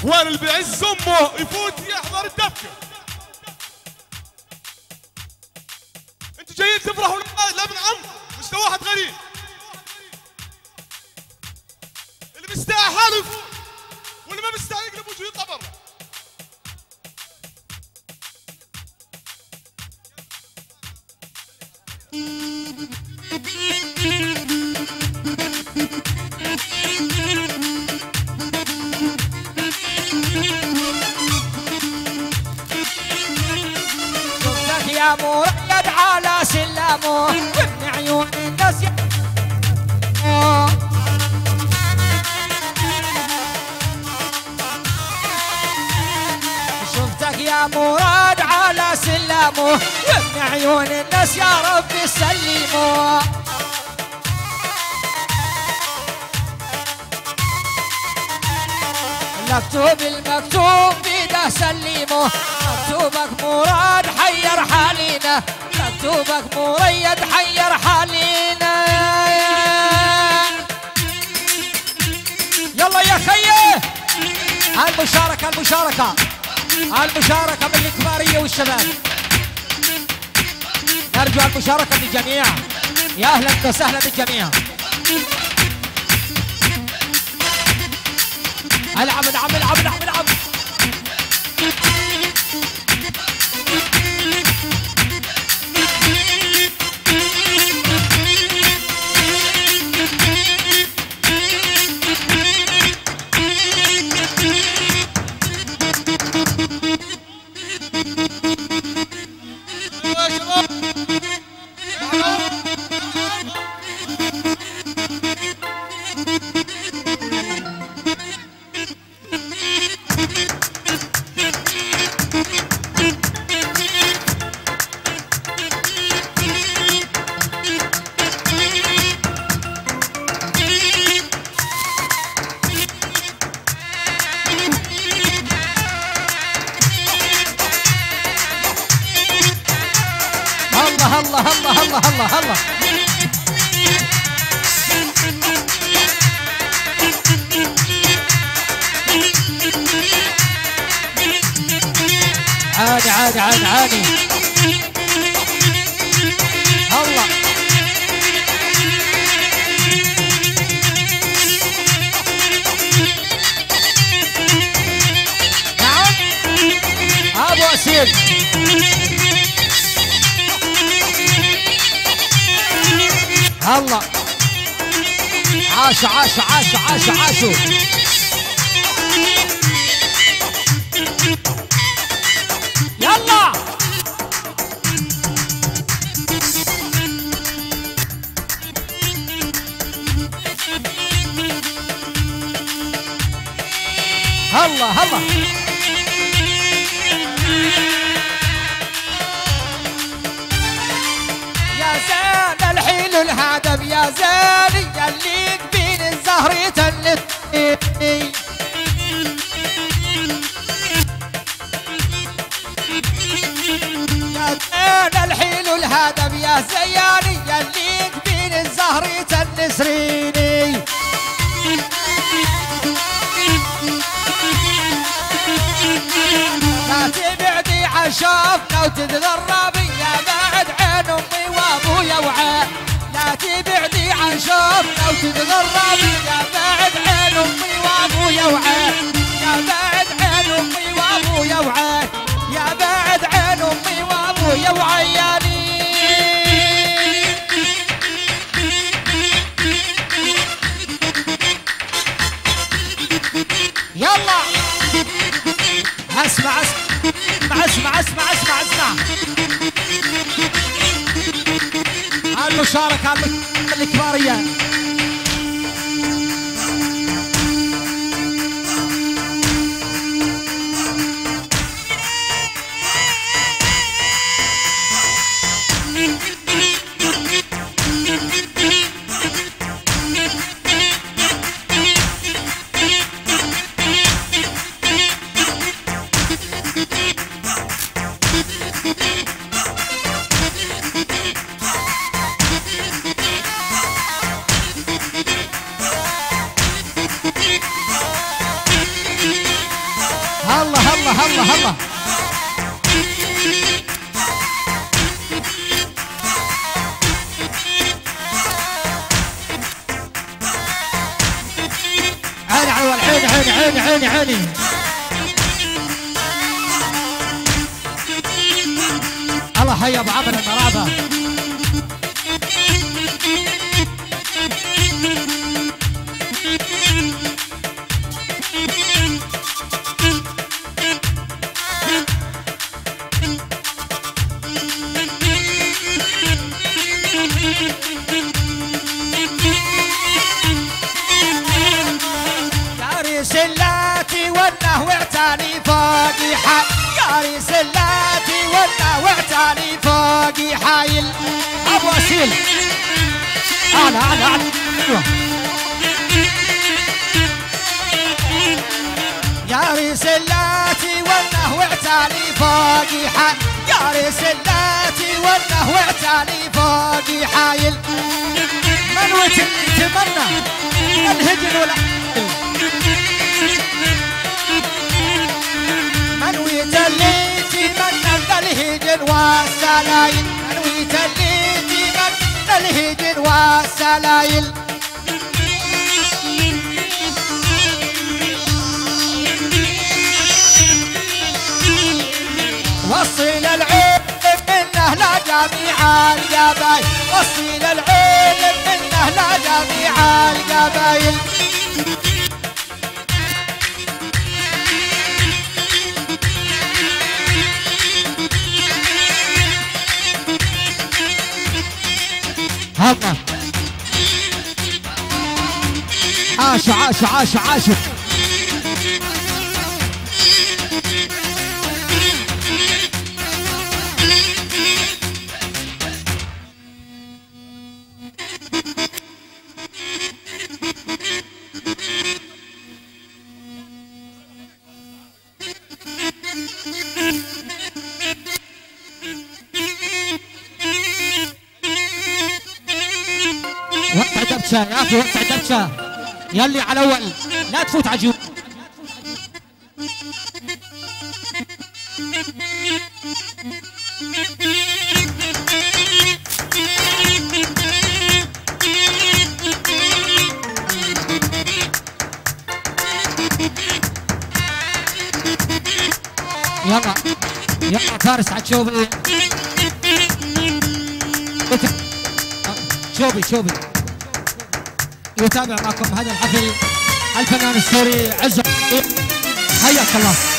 اخوان اللي بيعز أمه يفوت يحضر الدفكه أنتوا جايين تفرحوا لا ابن عم مستوى واحد غريب. اللي مستاهل يفوت واللي ما مستاهل يقلب وجهه يطلع يا مرقد على سلامه. وابن عيون الناس شفتك يا مراد على سلامه. وابن عيون الناس يا رب سلمه. مكتوب المكتوب بيده سلمه. مكتوبك مراد حير حالينا. مكتوبك مريد حير حالينا. يلا يا خيه المشاركة المشاركة. المشاركة من الكبارية والشباب نرجو المشاركة للجميع يا أهلا وسهلا بالجميع. العب العب العب العب العب. الله الله الله الله الله. عادي عادي عادي عادي. الله. عاش عاش عاش عاش عاشوا. يلا. الله الله زين يليك بين الزهر يتلتني يا زين الحيل الهدم يا زياني يليك بين الزهر يتنسريني لا تبعدي عشافنا وتتغربي اسمع اسمع اسمع اسمع اسمع اسمع. المشاركة الله الله الله عيني على العين عيني عيني عيني عيني الله حي ابو عمرو المرابه وعتاني فوقي حايل قاري سلاتي وانه وعتاني فوقي حايل أبو أسيل. اعلى اعلى اعلى أيوة. قاري سلاتي وانه وعتاني فوقي حايل قاري سلاتي وانه وعتاني فوقي حايل من وجه تمنى الهجن ولا والسلايل منوي تليتي من الهجن والسلايل وصل العين منه لا جميع القبايل وصل العين منه لا جميع القبايل هلا عاشوا عاشوا عاشوا عاشوا دبشة يا أخي وقع دبشه يلي على اول لا تفوت عجوب يلا يلا فارس عجوبي شوبي شوبي. يتابع معكم هذا الحفل الفنان السوري عز حياك الله.